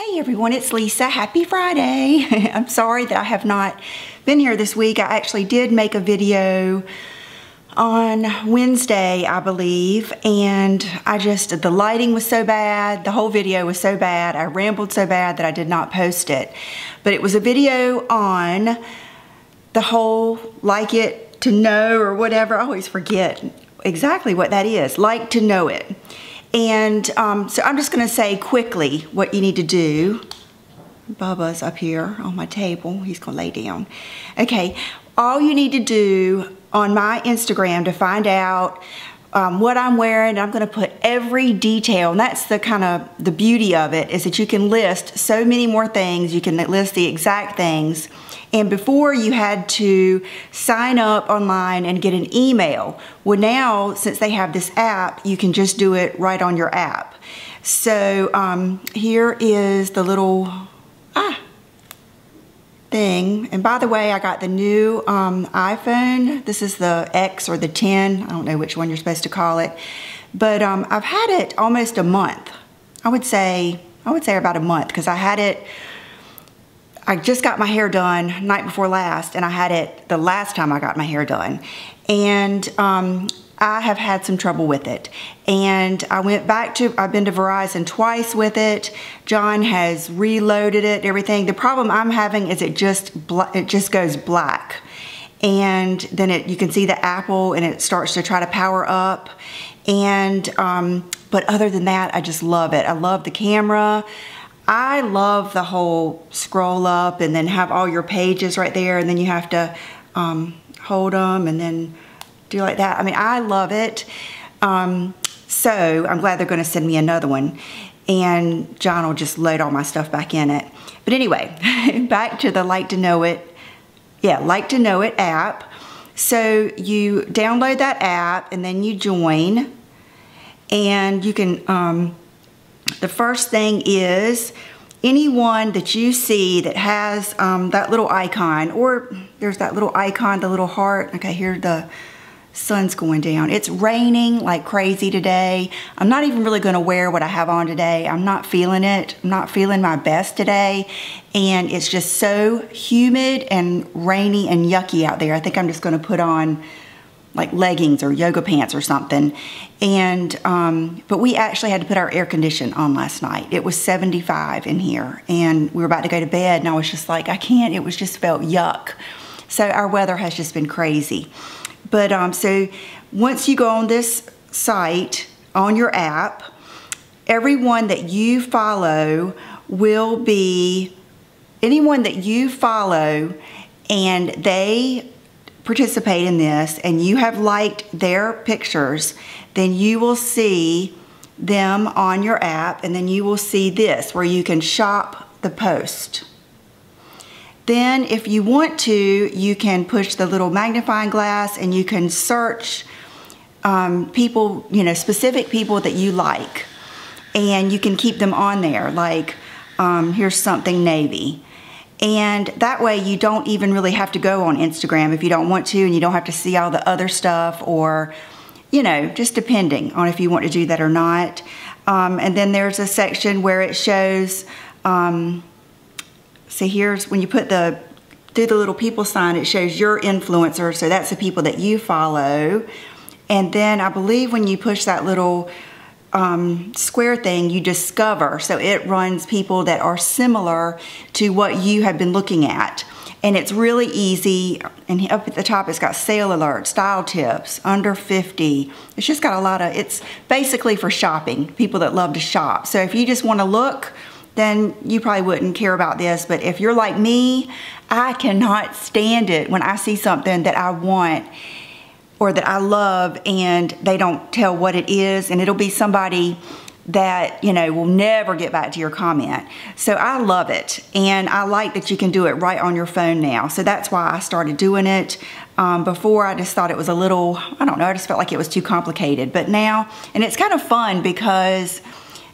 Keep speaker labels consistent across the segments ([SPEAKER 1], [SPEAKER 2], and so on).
[SPEAKER 1] Hey everyone, it's Lisa. Happy Friday. I'm sorry that I have not been here this week. I actually did make a video on Wednesday, I believe, and I just, the lighting was so bad, the whole video was so bad, I rambled so bad that I did not post it. But it was a video on the whole like it to know or whatever, I always forget exactly what that is, like to know it. And um, so I'm just gonna say quickly what you need to do. Bubba's up here on my table. He's gonna lay down. Okay, all you need to do on my Instagram to find out um, what I'm wearing. I'm gonna put every detail, and that's the kind of the beauty of it, is that you can list so many more things. You can list the exact things. And before you had to sign up online and get an email. Well now, since they have this app, you can just do it right on your app. So um, here is the little, ah, thing. And by the way, I got the new um, iPhone. This is the X or the 10. I don't know which one you're supposed to call it. But um, I've had it almost a month. I would say, I would say about a month because I had it, I just got my hair done night before last and I had it the last time I got my hair done. And um, I have had some trouble with it. And I went back to, I've been to Verizon twice with it. John has reloaded it, everything. The problem I'm having is it just, it just goes black. And then it, you can see the apple and it starts to try to power up. And, um, but other than that, I just love it. I love the camera. I love the whole scroll up and then have all your pages right there and then you have to um, hold them and then do like that. I mean, I love it. Um, so I'm glad they're gonna send me another one and John will just load all my stuff back in it. But anyway, back to the Like to Know It, yeah, Like to Know It app. So you download that app and then you join and you can, um, the first thing is anyone that you see that has um, that little icon or there's that little icon, the little heart, okay, here the sun's going down. It's raining like crazy today. I'm not even really gonna wear what I have on today. I'm not feeling it. I'm not feeling my best today. And it's just so humid and rainy and yucky out there. I think I'm just gonna put on like leggings or yoga pants or something. And, um, but we actually had to put our air condition on last night. It was 75 in here and we were about to go to bed and I was just like, I can't, it was just felt yuck. So our weather has just been crazy. But um, so once you go on this site, on your app, everyone that you follow will be, anyone that you follow and they participate in this and you have liked their pictures, then you will see them on your app and then you will see this where you can shop the post. Then if you want to, you can push the little magnifying glass and you can search um, people, you know, specific people that you like. And you can keep them on there, like um, here's something navy. And that way you don't even really have to go on Instagram if you don't want to and you don't have to see all the other stuff or, you know, just depending on if you want to do that or not. Um, and then there's a section where it shows um, so here's when you put the, through the little people sign, it shows your influencer. So that's the people that you follow. And then I believe when you push that little um, square thing, you discover. So it runs people that are similar to what you have been looking at. And it's really easy. And up at the top, it's got sale alerts, style tips, under 50. It's just got a lot of, it's basically for shopping, people that love to shop. So if you just want to look, then you probably wouldn't care about this. But if you're like me, I cannot stand it when I see something that I want or that I love and they don't tell what it is and it'll be somebody that you know will never get back to your comment. So I love it and I like that you can do it right on your phone now. So that's why I started doing it. Um, before I just thought it was a little I don't know I just felt like it was too complicated. But now and it's kind of fun because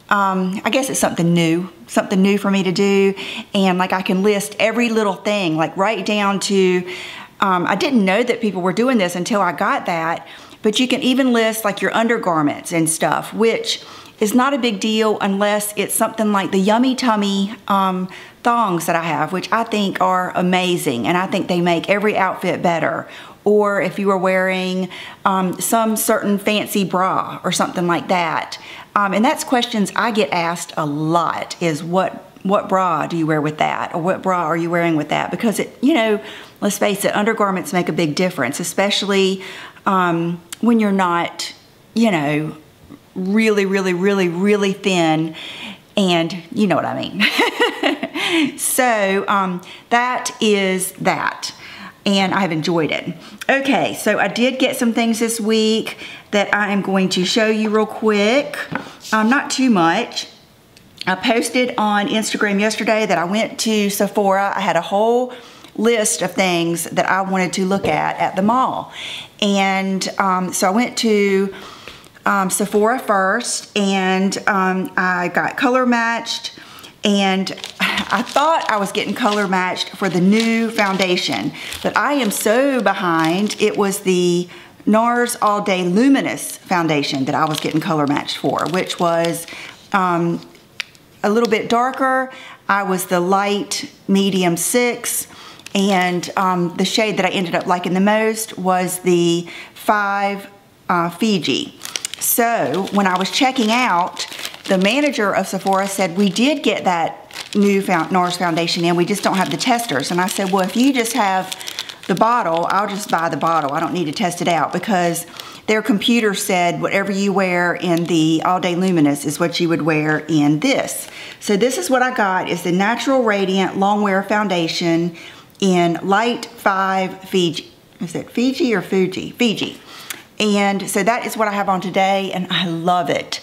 [SPEAKER 1] um, I guess it's something new, something new for me to do. And like I can list every little thing, like right down to, um, I didn't know that people were doing this until I got that, but you can even list like your undergarments and stuff, which is not a big deal unless it's something like the Yummy Tummy um, thongs that I have, which I think are amazing and I think they make every outfit better. Or if you are wearing um, some certain fancy bra or something like that. Um, and that's questions I get asked a lot is what what bra do you wear with that or what bra are you wearing with that because it you know let's face it undergarments make a big difference especially um, when you're not you know really really really really thin and you know what I mean so um, that is that and I've enjoyed it. Okay, so I did get some things this week that I am going to show you real quick. Um, not too much. I posted on Instagram yesterday that I went to Sephora. I had a whole list of things that I wanted to look at at the mall. And um, so I went to um, Sephora first and um, I got color matched and I thought I was getting color matched for the new foundation, but I am so behind. It was the NARS All Day Luminous foundation that I was getting color matched for, which was um, a little bit darker. I was the light medium six and um, the shade that I ended up liking the most was the five uh, Fiji. So when I was checking out, the manager of Sephora said, we did get that new NARS foundation in, we just don't have the testers. And I said, well, if you just have the bottle, I'll just buy the bottle. I don't need to test it out because their computer said whatever you wear in the All Day Luminous is what you would wear in this. So this is what I got, is the Natural Radiant Long Wear Foundation in Light 5 Fiji. Is it Fiji or Fuji? Fiji. And so that is what I have on today and I love it.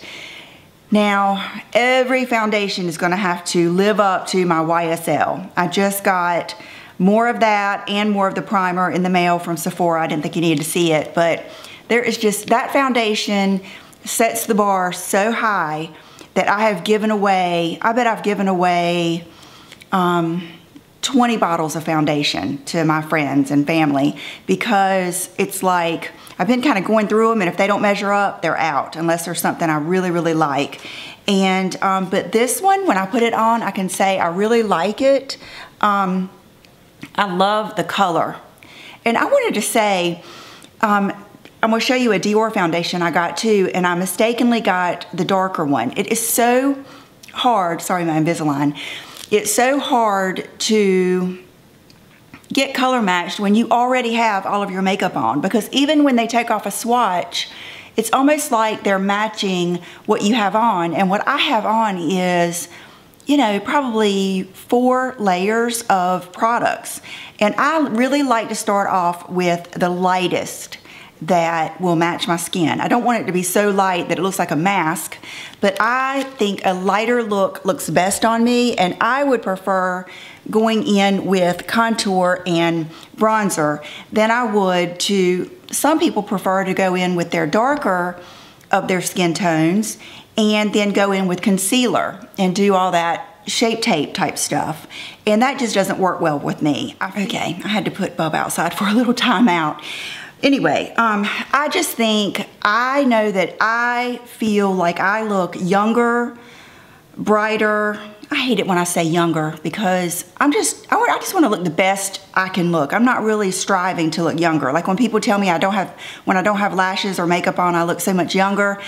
[SPEAKER 1] Now, every foundation is gonna have to live up to my YSL. I just got more of that and more of the primer in the mail from Sephora. I didn't think you needed to see it, but there is just, that foundation sets the bar so high that I have given away, I bet I've given away um, 20 bottles of foundation to my friends and family because it's like, I've been kind of going through them and if they don't measure up, they're out unless there's something I really, really like. And, um, but this one, when I put it on, I can say I really like it. Um, I love the color. And I wanted to say, um, I'm gonna show you a Dior foundation I got too, and I mistakenly got the darker one. It is so hard, sorry my Invisalign, it's so hard to get color matched when you already have all of your makeup on because even when they take off a swatch, it's almost like they're matching what you have on. And what I have on is you know, probably four layers of products. And I really like to start off with the lightest that will match my skin. I don't want it to be so light that it looks like a mask, but I think a lighter look looks best on me and I would prefer going in with contour and bronzer than I would to, some people prefer to go in with their darker of their skin tones and then go in with concealer and do all that shape tape type stuff. And that just doesn't work well with me. Okay, I had to put Bub outside for a little time out. Anyway, um, I just think, I know that I feel like I look younger, brighter. I hate it when I say younger because I'm just, I, I just want to look the best I can look. I'm not really striving to look younger. Like when people tell me I don't have, when I don't have lashes or makeup on, I look so much younger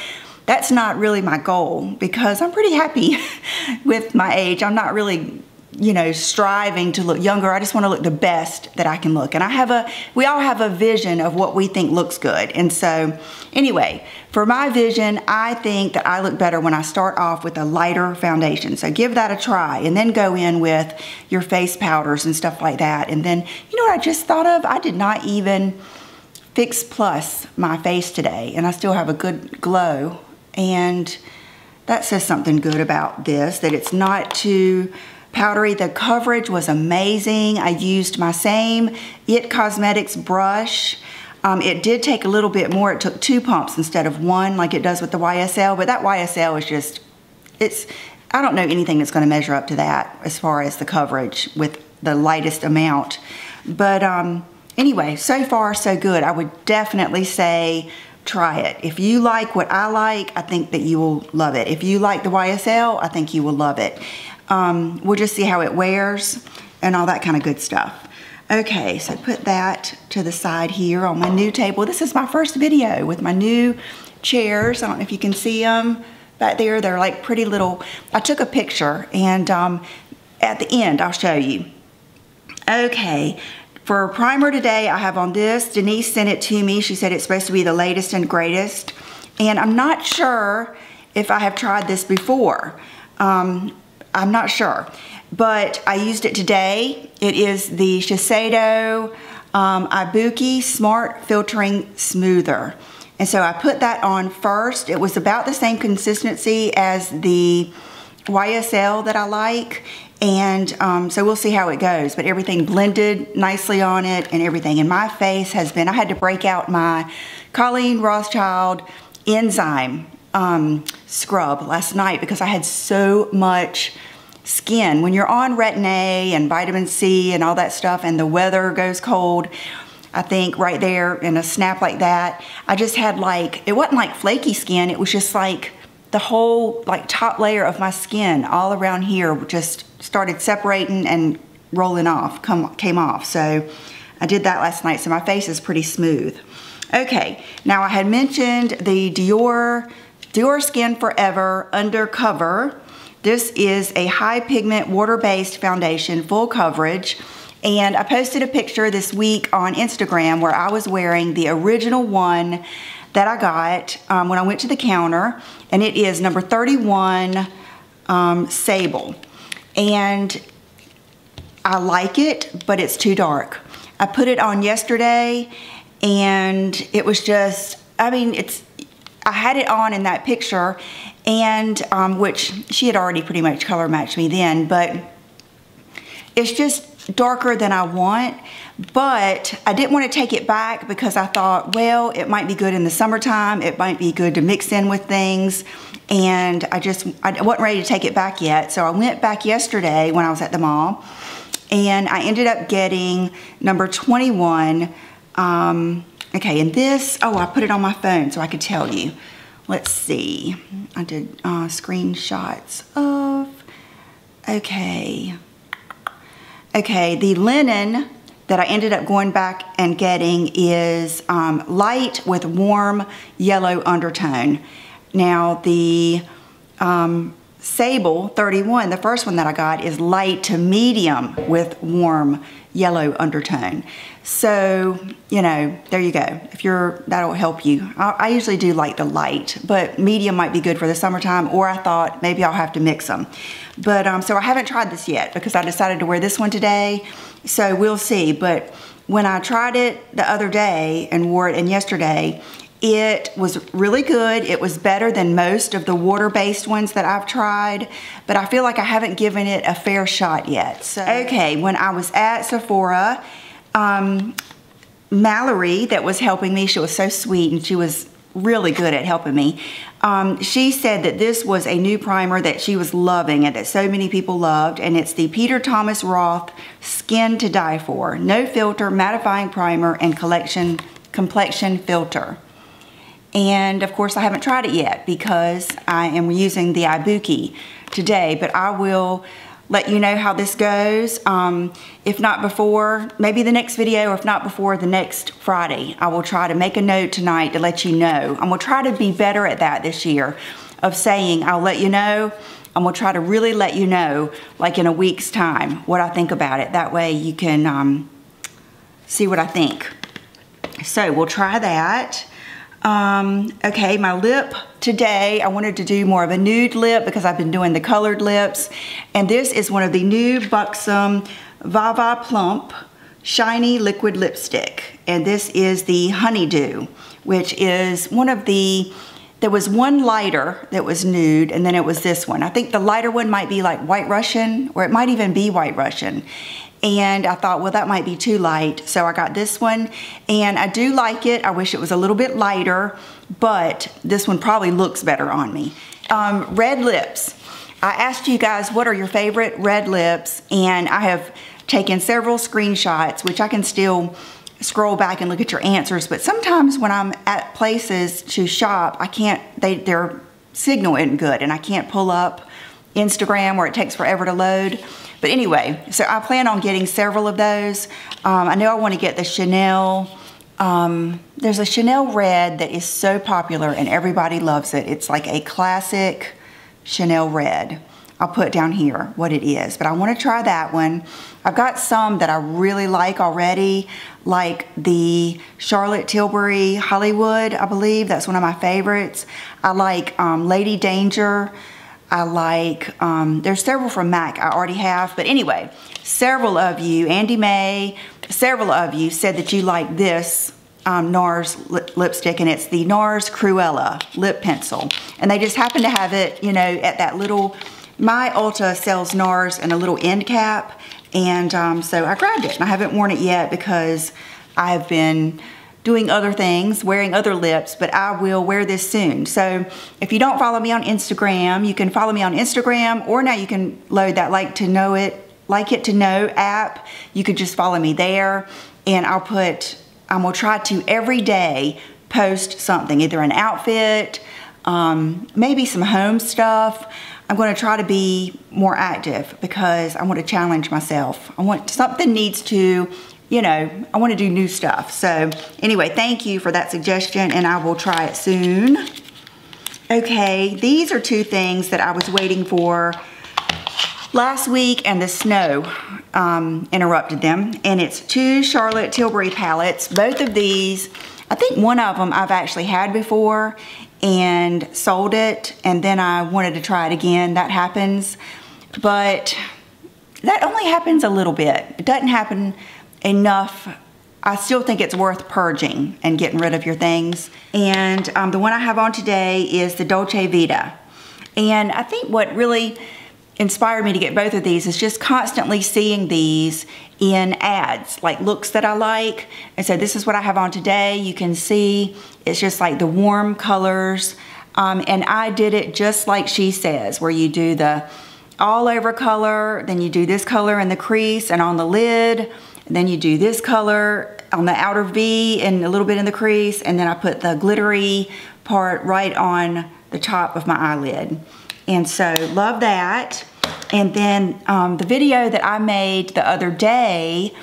[SPEAKER 1] that's not really my goal because I'm pretty happy with my age. I'm not really you know, striving to look younger. I just want to look the best that I can look. And I have a, we all have a vision of what we think looks good. And so anyway, for my vision, I think that I look better when I start off with a lighter foundation. So give that a try and then go in with your face powders and stuff like that. And then, you know what I just thought of? I did not even fix plus my face today and I still have a good glow and that says something good about this, that it's not too powdery. The coverage was amazing. I used my same IT Cosmetics brush. Um, it did take a little bit more. It took two pumps instead of one like it does with the YSL, but that YSL is just, it's, I don't know anything that's gonna measure up to that as far as the coverage with the lightest amount. But um, anyway, so far so good. I would definitely say try it. If you like what I like, I think that you will love it. If you like the YSL, I think you will love it. Um, we'll just see how it wears and all that kind of good stuff. Okay, so put that to the side here on my new table. This is my first video with my new chairs. I don't know if you can see them back there. They're like pretty little, I took a picture and um, at the end I'll show you. Okay, for primer today, I have on this. Denise sent it to me. She said it's supposed to be the latest and greatest. And I'm not sure if I have tried this before. Um, I'm not sure. But I used it today. It is the Shiseido um, Ibuki Smart Filtering Smoother. And so I put that on first. It was about the same consistency as the YSL that I like. And um, so we'll see how it goes. But everything blended nicely on it and everything. And my face has been, I had to break out my Colleen Rothschild enzyme um, scrub last night because I had so much skin. When you're on retin A and vitamin C and all that stuff and the weather goes cold, I think right there in a snap like that, I just had like, it wasn't like flaky skin, it was just like the whole like top layer of my skin all around here just started separating and rolling off, come, came off. So I did that last night, so my face is pretty smooth. Okay, now I had mentioned the Dior, Dior Skin Forever Undercover. This is a high pigment water-based foundation, full coverage. And I posted a picture this week on Instagram where I was wearing the original one that I got um, when I went to the counter. And it is number 31 um, Sable and I like it, but it's too dark. I put it on yesterday and it was just, I mean, it's, I had it on in that picture and, um, which she had already pretty much color matched me then, but it's just darker than I want, but I didn't want to take it back because I thought, well, it might be good in the summertime. It might be good to mix in with things and I just, I wasn't ready to take it back yet. So I went back yesterday when I was at the mall and I ended up getting number 21. Um, okay, and this, oh, I put it on my phone so I could tell you. Let's see, I did uh, screenshots of, okay. Okay, the linen that I ended up going back and getting is um, light with warm yellow undertone. Now the um, Sable 31, the first one that I got, is light to medium with warm yellow undertone. So, you know, there you go. If you're, that'll help you. I, I, usually do like the light, but medium might be good for the summertime, or I thought maybe I'll have to mix them. But, um, so I haven't tried this yet because I decided to wear this one today. So we'll see. But when I tried it the other day and wore it and yesterday, it was really good. It was better than most of the water-based ones that I've tried, but I feel like I haven't given it a fair shot yet. So, okay, when I was at Sephora, um, Mallory that was helping me, she was so sweet and she was really good at helping me. Um, she said that this was a new primer that she was loving and that so many people loved, and it's the Peter Thomas Roth Skin to Die For. No filter, mattifying primer, and collection complexion filter. And of course I haven't tried it yet because I am using the Ibuki today, but I will let you know how this goes. Um, if not before, maybe the next video, or if not before the next Friday, I will try to make a note tonight to let you know. I'm gonna try to be better at that this year of saying, I'll let you know. I'm gonna try to really let you know, like in a week's time, what I think about it. That way you can um, see what I think. So we'll try that. Um, okay, my lip today, I wanted to do more of a nude lip because I've been doing the colored lips. And this is one of the new Buxom Vava Plump Shiny Liquid Lipstick. And this is the Honey Do, which is one of the, there was one lighter that was nude and then it was this one. I think the lighter one might be like White Russian or it might even be White Russian and I thought, well, that might be too light. So I got this one and I do like it. I wish it was a little bit lighter, but this one probably looks better on me. Um, red lips. I asked you guys what are your favorite red lips and I have taken several screenshots, which I can still scroll back and look at your answers, but sometimes when I'm at places to shop, I can't, they, their signal isn't good and I can't pull up Instagram or it takes forever to load. But anyway, so I plan on getting several of those. Um, I know I want to get the Chanel, um, there's a Chanel red that is so popular and everybody loves it. It's like a classic Chanel red. I'll put down here what it is, but I want to try that one. I've got some that I really like already, like the Charlotte Tilbury Hollywood, I believe. That's one of my favorites. I like um, Lady Danger. I like, um, there's several from MAC I already have, but anyway, several of you, Andy May, several of you said that you like this um, NARS lipstick and it's the NARS Cruella lip pencil. And they just happen to have it, you know, at that little, my Ulta sells NARS and a little end cap. And um, so I grabbed it and I haven't worn it yet because I've been doing other things, wearing other lips, but I will wear this soon. So if you don't follow me on Instagram, you can follow me on Instagram or now you can load that like to know it, like it to know app. You could just follow me there and I'll put, I'm gonna try to every day post something, either an outfit, um, maybe some home stuff. I'm going to try to be more active because I want to challenge myself. I want something needs to you know, I want to do new stuff. So anyway, thank you for that suggestion and I will try it soon. Okay, these are two things that I was waiting for last week and the snow um, interrupted them. And it's two Charlotte Tilbury palettes. Both of these, I think one of them I've actually had before and sold it and then I wanted to try it again. That happens. But that only happens a little bit. It doesn't happen enough I still think it's worth purging and getting rid of your things. And um, the one I have on today is the Dolce Vita. And I think what really inspired me to get both of these is just constantly seeing these in ads, like looks that I like. And so this is what I have on today. You can see it's just like the warm colors. Um, and I did it just like she says, where you do the all over color, then you do this color in the crease and on the lid, and then you do this color on the outer V and a little bit in the crease, and then I put the glittery part right on the top of my eyelid. And so love that. And then um, the video that I made the other day,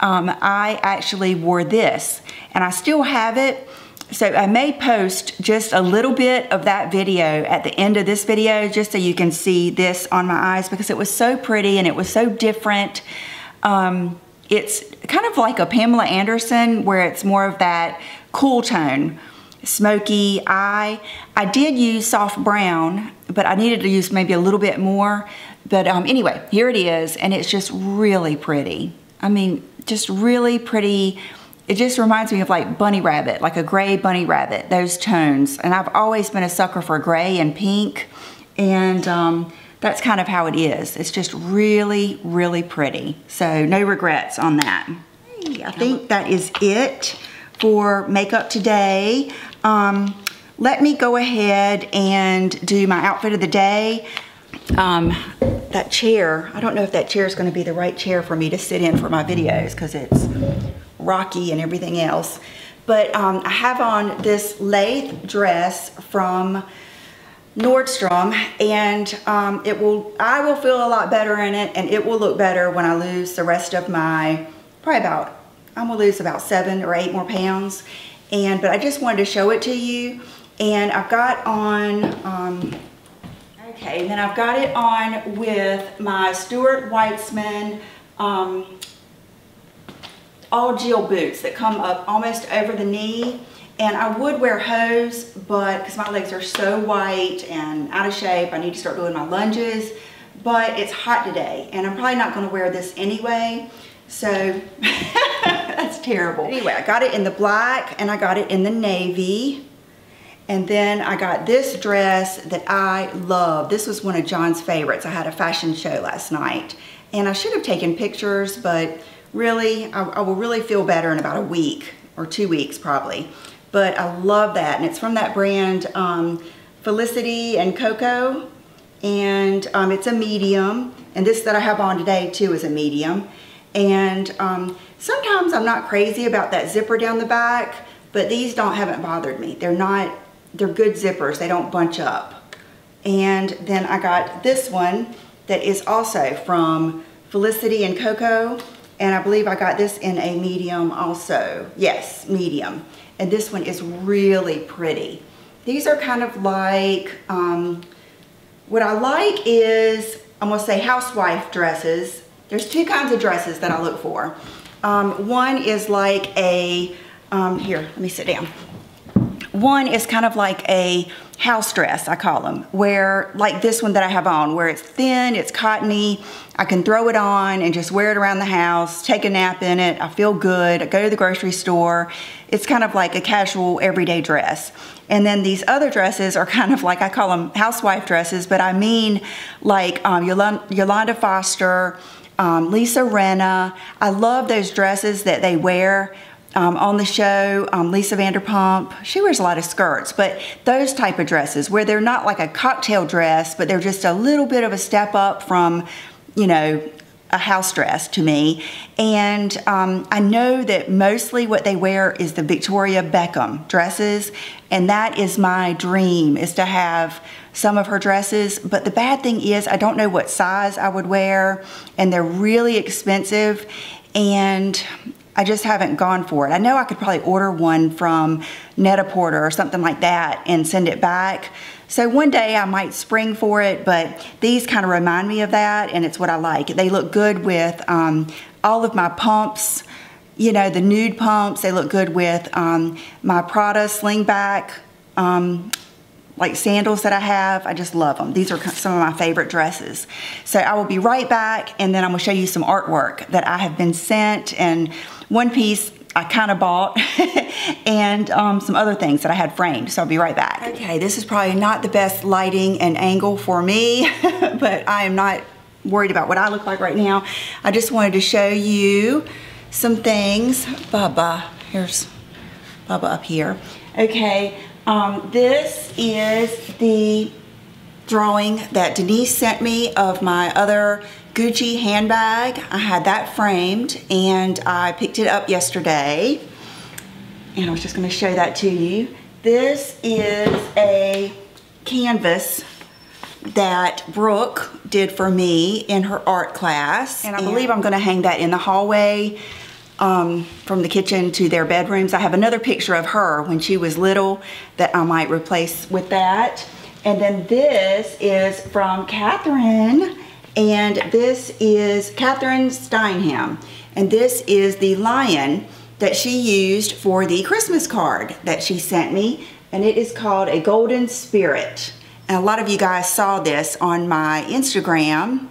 [SPEAKER 1] um, I actually wore this and I still have it. So I may post just a little bit of that video at the end of this video just so you can see this on my eyes because it was so pretty and it was so different. Um, it's kind of like a Pamela Anderson where it's more of that cool tone, smoky eye. I did use soft brown, but I needed to use maybe a little bit more. But um, anyway, here it is, and it's just really pretty. I mean, just really pretty. It just reminds me of like bunny rabbit, like a gray bunny rabbit, those tones. And I've always been a sucker for gray and pink. And um, that's kind of how it is. It's just really, really pretty. So no regrets on that. I think that is it for makeup today. Um, let me go ahead and do my outfit of the day. Um, that chair, I don't know if that chair is going to be the right chair for me to sit in for my videos because it's rocky and everything else. But um, I have on this Leith dress from Nordstrom and um, it will, I will feel a lot better in it and it will look better when I lose the rest of my, probably about, I'm gonna lose about seven or eight more pounds. And, but I just wanted to show it to you. And I've got on, um, okay, then I've got it on with my Stuart Weitzman um, AllJill boots that come up almost over the knee. And I would wear hose, but because my legs are so white and out of shape, I need to start doing my lunges. But it's hot today, and I'm probably not going to wear this anyway. So that's terrible. Anyway, I got it in the black and I got it in the navy. And then I got this dress that I love. This was one of John's favorites. I had a fashion show last night. And I should have taken pictures, but really, I, I will really feel better in about a week or two weeks probably but I love that. And it's from that brand um, Felicity and Coco. And um, it's a medium. And this that I have on today too is a medium. And um, sometimes I'm not crazy about that zipper down the back, but these don't haven't bothered me. They're not, they're good zippers. They don't bunch up. And then I got this one that is also from Felicity and Coco. And I believe I got this in a medium also. Yes, medium. And this one is really pretty. These are kind of like, um, what I like is, I'm gonna say housewife dresses. There's two kinds of dresses that I look for. Um, one is like a, um, here, let me sit down. One is kind of like a house dress, I call them, where like this one that I have on, where it's thin, it's cottony, I can throw it on and just wear it around the house, take a nap in it, I feel good, I go to the grocery store. It's kind of like a casual everyday dress. And then these other dresses are kind of like, I call them housewife dresses, but I mean like um, Yolanda Foster, um, Lisa Rinna. I love those dresses that they wear um, on the show, um, Lisa Vanderpump, she wears a lot of skirts, but those type of dresses where they're not like a cocktail dress, but they're just a little bit of a step up from, you know, a house dress to me. And um, I know that mostly what they wear is the Victoria Beckham dresses, and that is my dream, is to have some of her dresses. But the bad thing is I don't know what size I would wear, and they're really expensive. And I just haven't gone for it. I know I could probably order one from Net-a-Porter or something like that and send it back. So one day I might spring for it, but these kind of remind me of that and it's what I like. They look good with um, all of my pumps, you know, the nude pumps. They look good with um, my Prada slingback um, like sandals that I have. I just love them. These are some of my favorite dresses. So I will be right back and then I'm gonna show you some artwork that I have been sent and one piece I kind of bought and um, some other things that I had framed. So I'll be right back. Okay, this is probably not the best lighting and angle for me, but I am not worried about what I look like right now. I just wanted to show you some things. Bubba, here's Bubba up here. Okay, um, this is the drawing that Denise sent me of my other Gucci handbag. I had that framed and I picked it up yesterday. And I was just gonna show that to you. This is a canvas that Brooke did for me in her art class. And I believe I'm gonna hang that in the hallway um, from the kitchen to their bedrooms. I have another picture of her when she was little that I might replace with that. And then this is from Catherine and this is Catherine Steinham. And this is the lion that she used for the Christmas card that she sent me. And it is called a Golden Spirit. And a lot of you guys saw this on my Instagram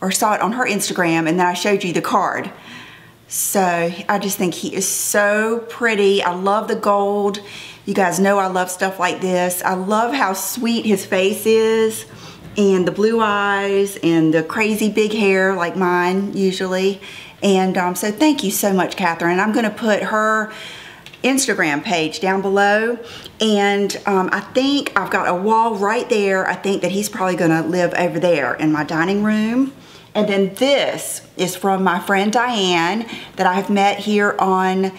[SPEAKER 1] or saw it on her Instagram and then I showed you the card. So I just think he is so pretty. I love the gold. You guys know I love stuff like this. I love how sweet his face is and the blue eyes and the crazy big hair like mine usually. And um, so thank you so much, Catherine. I'm gonna put her Instagram page down below. And um, I think I've got a wall right there. I think that he's probably gonna live over there in my dining room. And then this is from my friend Diane that I've met here on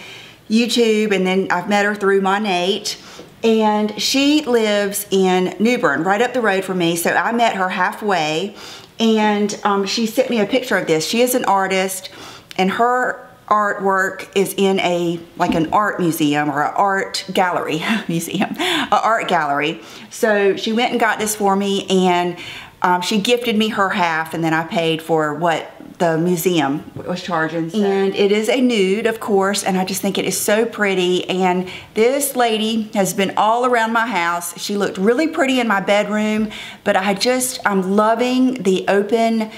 [SPEAKER 1] YouTube and then I've met her through Monat and she lives in New Bern, right up the road from me. So I met her halfway, and um, she sent me a picture of this. She is an artist, and her artwork is in a like an art museum or an art gallery museum, an art gallery. So she went and got this for me, and um, she gifted me her half, and then I paid for what the museum was charging. So. And it is a nude, of course, and I just think it is so pretty. And this lady has been all around my house. She looked really pretty in my bedroom, but I just, I'm loving the open,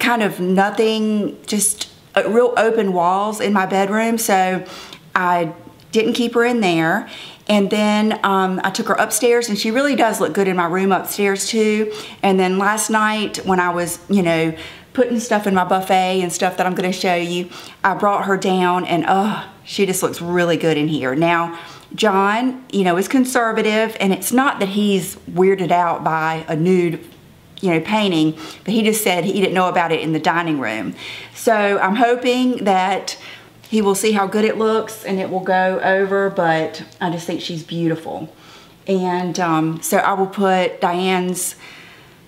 [SPEAKER 1] kind of nothing, just uh, real open walls in my bedroom. So I didn't keep her in there. And then um, I took her upstairs and she really does look good in my room upstairs too. And then last night when I was, you know, putting stuff in my buffet and stuff that I'm gonna show you. I brought her down and oh, she just looks really good in here. Now, John, you know, is conservative and it's not that he's weirded out by a nude you know, painting, but he just said he didn't know about it in the dining room. So I'm hoping that he will see how good it looks and it will go over, but I just think she's beautiful. And um, so I will put Diane's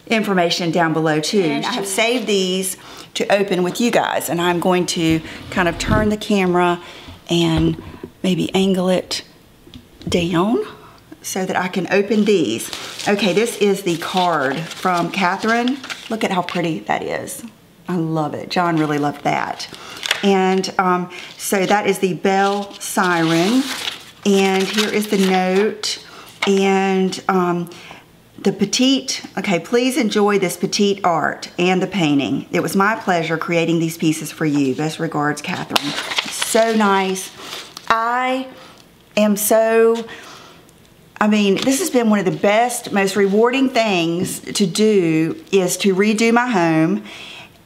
[SPEAKER 1] information down below too. And I have saved these to open with you guys and I'm going to kind of turn the camera and maybe angle it down so that I can open these. Okay, this is the card from Catherine. Look at how pretty that is. I love it. John really loved that. And um, so that is the bell siren. And here is the note. And um, the petite, okay, please enjoy this petite art and the painting. It was my pleasure creating these pieces for you. Best regards, Catherine. So nice. I am so I mean, this has been one of the best, most rewarding things to do is to redo my home.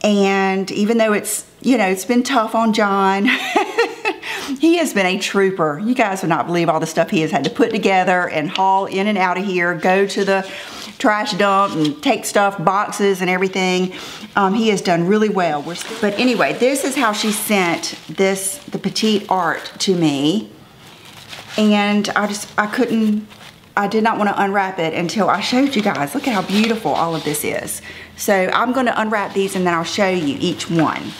[SPEAKER 1] And even though it's, you know, it's been tough on John, he has been a trooper. You guys would not believe all the stuff he has had to put together and haul in and out of here, go to the trash dump and take stuff, boxes and everything. Um, he has done really well. but anyway, this is how she sent this, the petite art to me. And I just, I couldn't I did not want to unwrap it until I showed you guys. Look at how beautiful all of this is. So I'm going to unwrap these and then I'll show you each one.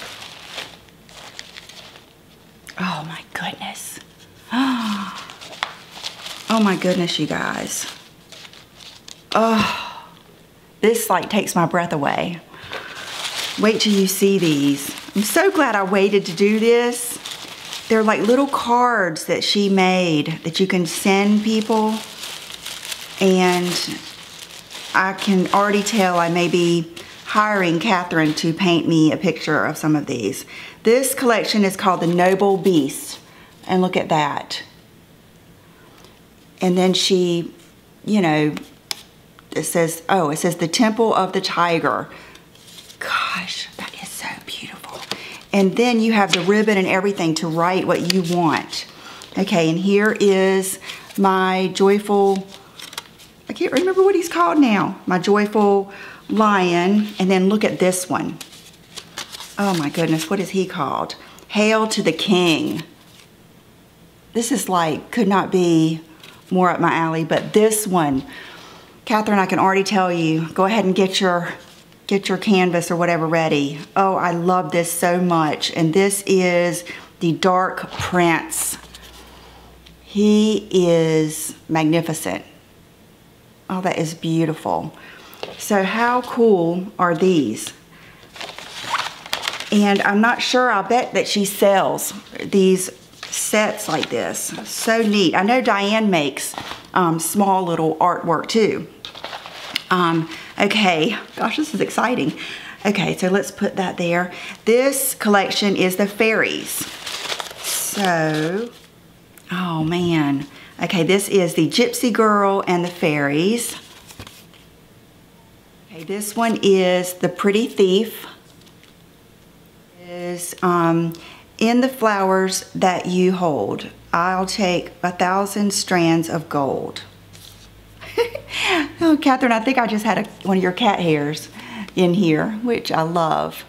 [SPEAKER 1] Oh my goodness. Oh my goodness, you guys. Oh, this like takes my breath away. Wait till you see these. I'm so glad I waited to do this. They're like little cards that she made that you can send people and I can already tell I may be hiring Catherine to paint me a picture of some of these. This collection is called the Noble Beast, and look at that. And then she, you know, it says, oh, it says the Temple of the Tiger. Gosh, that is so beautiful. And then you have the ribbon and everything to write what you want. Okay, and here is my joyful I can't remember what he's called now. My Joyful Lion. And then look at this one. Oh my goodness, what is he called? Hail to the King. This is like, could not be more up my alley, but this one, Catherine, I can already tell you, go ahead and get your get your canvas or whatever ready. Oh, I love this so much. And this is the Dark Prince. He is magnificent. Oh, that is beautiful. So how cool are these? And I'm not sure, I'll bet that she sells these sets like this. So neat. I know Diane makes um, small little artwork too. Um, okay, gosh, this is exciting. Okay, so let's put that there. This collection is the fairies. So, oh man. Okay, this is the Gypsy Girl and the Fairies. Okay, this one is the Pretty Thief. Is um, in the flowers that you hold. I'll take a thousand strands of gold. oh, Catherine, I think I just had a, one of your cat hairs in here, which I love.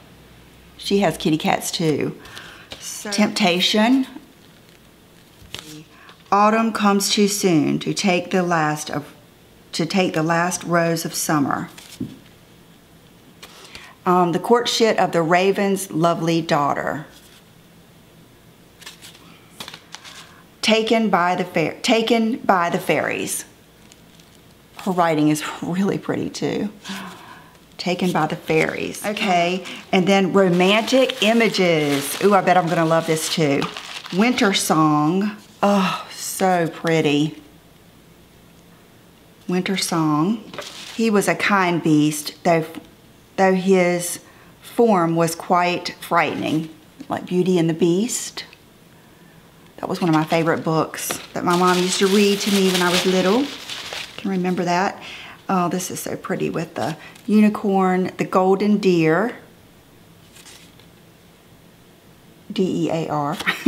[SPEAKER 1] She has kitty cats too. So, Temptation, Autumn comes too soon to take the last of to take the last rose of summer. Um, the courtship of the raven's lovely daughter. Taken by the fair, taken by the fairies. Her writing is really pretty too. Taken by the fairies. Okay, and then romantic images. Ooh, I bet I'm gonna love this too. Winter song. Oh, so pretty. Winter Song. He was a kind beast, though, though his form was quite frightening, like Beauty and the Beast. That was one of my favorite books that my mom used to read to me when I was little. I can remember that. Oh, this is so pretty with the unicorn, the golden deer. D-E-A-R.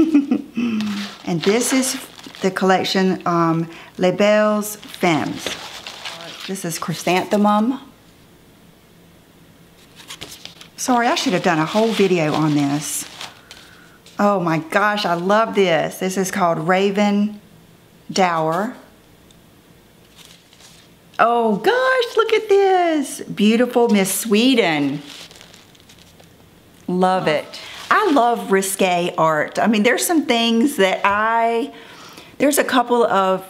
[SPEAKER 1] and this is the collection um, Les Belles Femmes. This is Chrysanthemum. Sorry, I should have done a whole video on this. Oh my gosh, I love this. This is called Raven Dower. Oh gosh, look at this. Beautiful Miss Sweden. Love it. I love risque art. I mean, there's some things that I, there's a couple of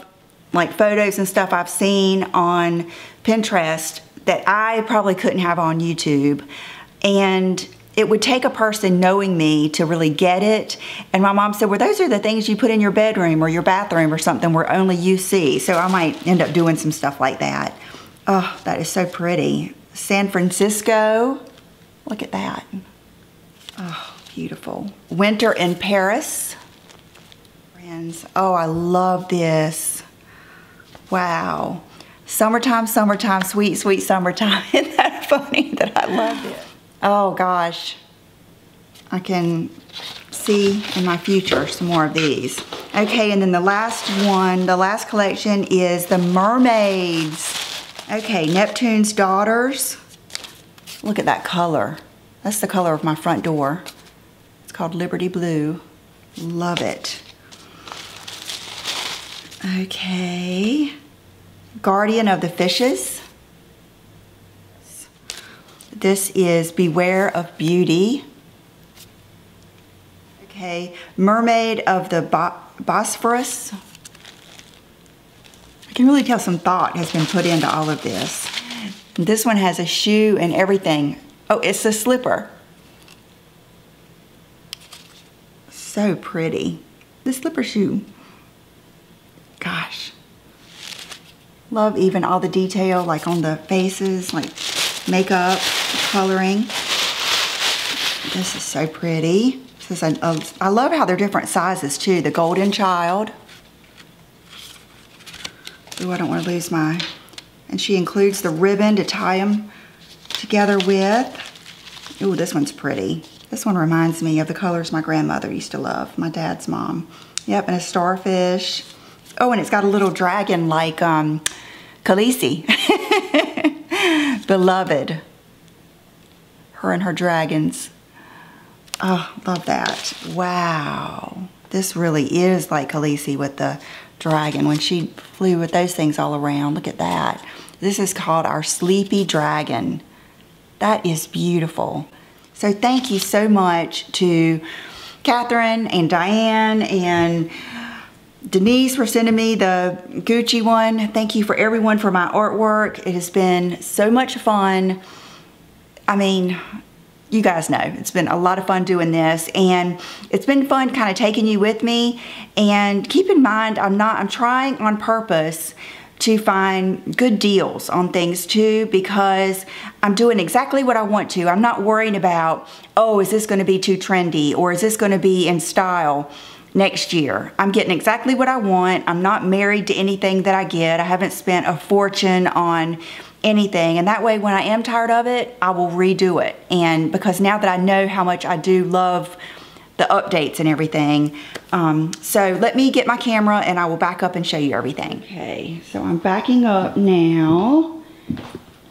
[SPEAKER 1] like photos and stuff I've seen on Pinterest that I probably couldn't have on YouTube. And it would take a person knowing me to really get it. And my mom said, well, those are the things you put in your bedroom or your bathroom or something where only you see. So I might end up doing some stuff like that. Oh, that is so pretty. San Francisco, look at that. Oh, beautiful. Winter in Paris. Oh, I love this. Wow. Summertime, summertime, sweet, sweet summertime. Isn't that funny that I love it? Oh gosh. I can see in my future some more of these. Okay, and then the last one, the last collection is the mermaids. Okay, Neptune's Daughters. Look at that color. That's the color of my front door. It's called Liberty Blue. Love it. Okay. Guardian of the Fishes. This is Beware of Beauty. Okay, Mermaid of the Bo Bosphorus. I can really tell some thought has been put into all of this. This one has a shoe and everything. Oh, it's a slipper. So pretty. The slipper shoe. Gosh. Love even all the detail like on the faces, like makeup coloring. This is so pretty. This is a, a, I love how they're different sizes too. The Golden Child. Ooh, I don't want to lose my... And she includes the ribbon to tie them together with. Ooh, this one's pretty. This one reminds me of the colors my grandmother used to love, my dad's mom. Yep, and a starfish. Oh, and it's got a little dragon like um, Khaleesi. Beloved her and her dragons. Oh, love that. Wow. This really is like Khaleesi with the dragon when she flew with those things all around. Look at that. This is called our Sleepy Dragon. That is beautiful. So thank you so much to Catherine and Diane and Denise for sending me the Gucci one. Thank you for everyone for my artwork. It has been so much fun. I mean, you guys know it's been a lot of fun doing this and it's been fun kind of taking you with me and keep in mind I'm not I'm trying on purpose to find good deals on things too because I'm doing exactly what I want to. I'm not worrying about, oh, is this going to be too trendy or is this going to be in style next year. I'm getting exactly what I want. I'm not married to anything that I get. I haven't spent a fortune on anything. And that way, when I am tired of it, I will redo it. And because now that I know how much I do love the updates and everything. Um, so let me get my camera and I will back up and show you everything. Okay, so I'm backing up now.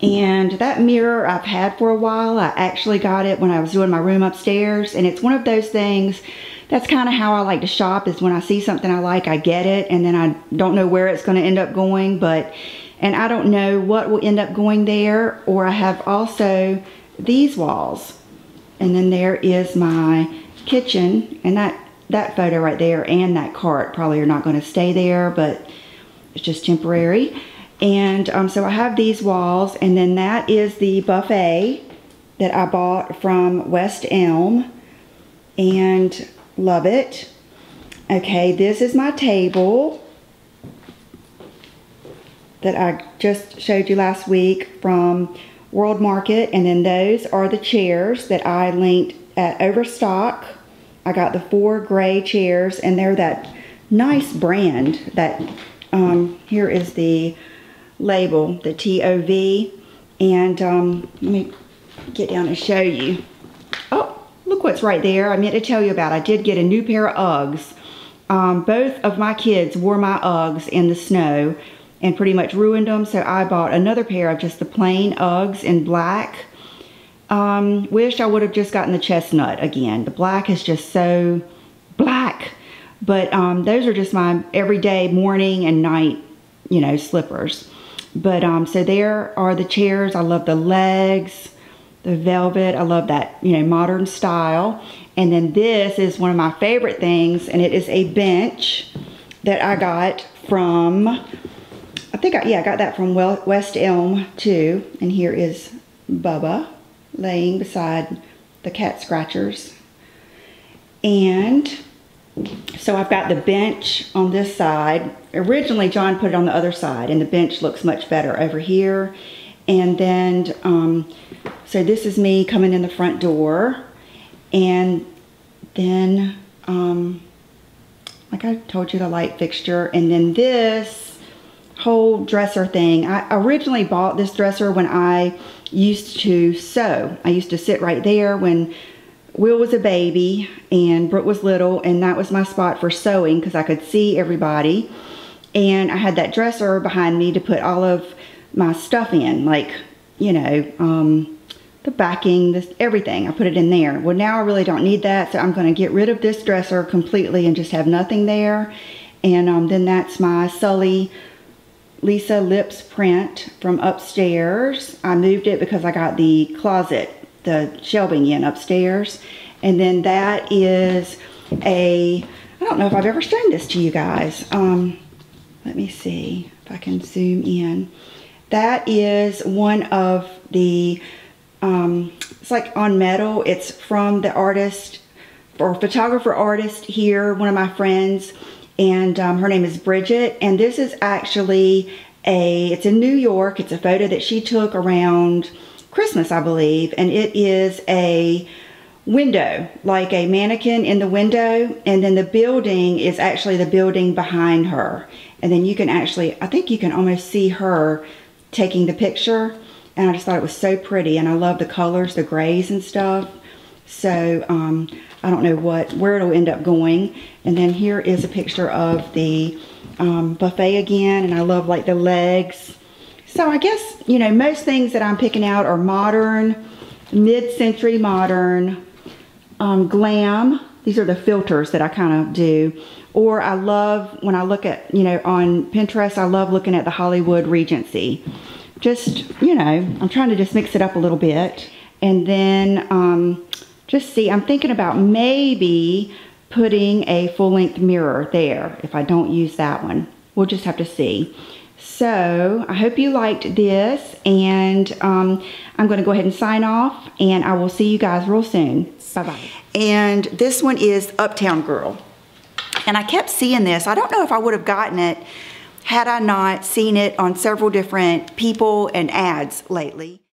[SPEAKER 1] And that mirror I've had for a while. I actually got it when I was doing my room upstairs. And it's one of those things, that's kind of how I like to shop is when I see something I like, I get it. And then I don't know where it's going to end up going. But and I don't know what will end up going there or I have also these walls and then there is my kitchen and that that photo right there and that cart probably are not going to stay there but it's just temporary and um, so I have these walls and then that is the buffet that I bought from West Elm and love it okay this is my table that I just showed you last week from World Market. And then those are the chairs that I linked at Overstock. I got the four gray chairs and they're that nice brand that um, here is the label, the TOV. And um, let me get down and show you. What's right there. I meant to tell you about. I did get a new pair of Uggs. Um, both of my kids wore my Uggs in the snow and pretty much ruined them. So I bought another pair of just the plain Uggs in black. Um, wish I would have just gotten the chestnut again. The black is just so black. But um, those are just my everyday morning and night, you know, slippers. But um, so there are the chairs. I love the legs, the velvet. I love that, you know, modern style. And then this is one of my favorite things, and it is a bench that I got from, I think, I, yeah, I got that from West Elm too. And here is Bubba laying beside the cat scratchers. And so I've got the bench on this side. Originally, John put it on the other side, and the bench looks much better over here. And then, um, so this is me coming in the front door. And then, um, like I told you, the light fixture. And then this whole dresser thing. I originally bought this dresser when I used to sew. I used to sit right there when Will was a baby and Brooke was little and that was my spot for sewing because I could see everybody. And I had that dresser behind me to put all of my stuff in, like, you know, um, the backing, this everything. I put it in there. Well, now I really don't need that, so I'm going to get rid of this dresser completely and just have nothing there. And um, then that's my Sully Lisa Lips print from upstairs. I moved it because I got the closet, the shelving in upstairs. And then that is a, I don't know if I've ever shown this to you guys. Um, let me see if I can zoom in. That is one of the, um, it's like on metal. It's from the artist or photographer artist here, one of my friends and um, her name is Bridget. And this is actually a, it's in New York. It's a photo that she took around Christmas, I believe. And it is a window, like a mannequin in the window. And then the building is actually the building behind her. And then you can actually, I think you can almost see her taking the picture. And I just thought it was so pretty. And I love the colors, the grays and stuff. So um, I don't know what where it'll end up going. And then here is a picture of the um, buffet again. And I love like the legs. So I guess, you know, most things that I'm picking out are modern, mid-century modern, um, glam. These are the filters that I kind of do. Or I love, when I look at, you know, on Pinterest, I love looking at the Hollywood Regency. Just, you know, I'm trying to just mix it up a little bit. And then um, just see, I'm thinking about maybe putting a full-length mirror there if I don't use that one. We'll just have to see. So I hope you liked this and um, I'm going to go ahead and sign off and I will see you guys real soon. Bye-bye. And this one is Uptown Girl. And I kept seeing this. I don't know if I would have gotten it had I not seen it on several different people and ads lately.